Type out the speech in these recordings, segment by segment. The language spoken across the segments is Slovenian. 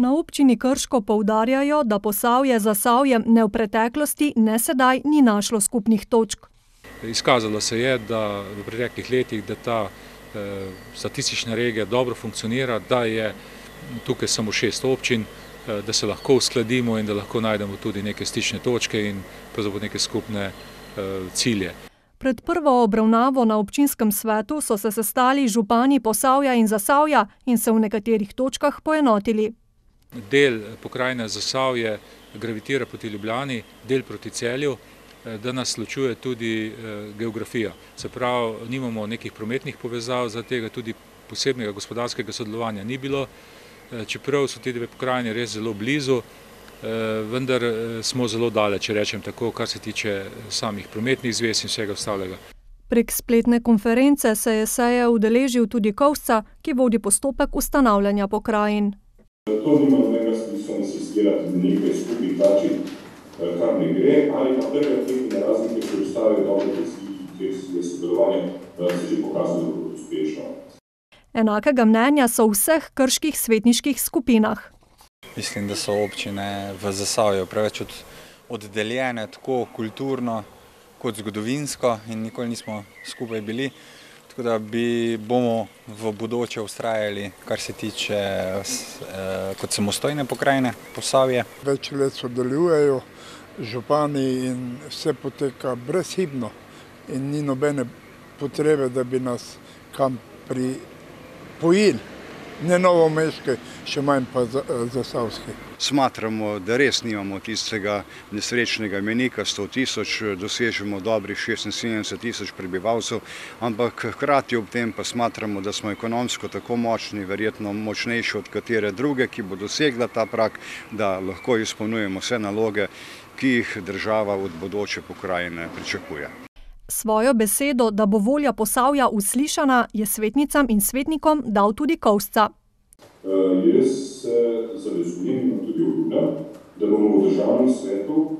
Na občini Krško poudarjajo, da Posavje za Savjem ne v preteklosti, ne sedaj ni našlo skupnih točk. Izkazalo se je, da v preteklih letih, da ta eh, statistična regija dobro funkcionira, da je tukaj samo šest občin, eh, da se lahko uskladimo in da lahko najdemo tudi neke stične točke in pravzaprav neke skupne eh, cilje. Pred prvo obravnavo na občinskem svetu so se sestali župani Posavja in Zasavja in se v nekaterih točkah poenotili. Del pokrajine Zasavje gravitira proti Ljubljani, del proti Celju, da nas ločuje tudi geografija. Se pravi, nimamo nekih prometnih povezav, zaradi tega tudi posebnega gospodarskega sodelovanja ni bilo, čeprav so te dve pokrajine res zelo blizu, vendar smo zelo daleč, če rečem tako, kar se tiče samih prometnih zvez in vsega ostalega. Prek spletne konference se je seje udeležil tudi Kovsca, ki vodi postopek ustanavljanja pokrajin. To nima nobenega smisla insistirati na nekaj skupnih tačih, kar ne gre, ali pa prve tehnike razlike, ki obstajajo dobre tesnije sodelovanja, se že pokazalo kot uspešno. Enakega mnenja so v vseh krških svetniških skupinah. Mislim, da so občine v Zasavju preveč oddeljene, tako kulturno kot zgodovinsko in nikoli nismo skupaj bili. Tako da bi, bomo v bodoče vztrajali, kar se tiče kot samostojne pokrajine Posavje. Več let sodelujejo župani in vse poteka brezhibno in ni nobene potrebe, da bi nas kam pripojili. Ne novomeške, še manj pa zasavske. Smatramo, da res nimamo tistega nesrečnega mejnika sto tisoč, dosežemo dobrih šestinsedemdeset tisoč prebivalcev, ampak hkrati ob tem pa smatramo, da smo ekonomsko tako močni, verjetno močnejši od katere druge, ki bo dosegla ta prag, da lahko izpolnjujemo vse naloge, ki jih država od bodoče pokrajine pričakuje. Svojo besedo, da bo volja Posavja uslišana, je svetnicam in svetnikom dal tudi Kovsca. Jaz se zavezujem tudi obljubljam, da bomo v državnem svetu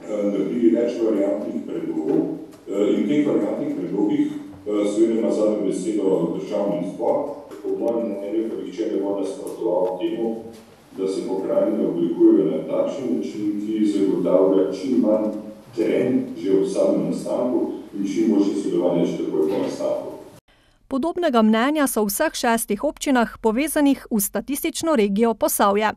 naredili več variantnih predlogov in teh variantnih predlogih seveda ima zadnjo besedo državni zbor. Po mojem mnenju pa nihče ne bo nasprotoval temu, da se pokrajine oblikujejo na takšen način, ki zagotavlja čim manj ob samem nastanku in čim boljše sodelovanje že takoj po nastanku. Podobnega mnenja so v vseh šestih občinah, povezanih v statistično regijo Posavje.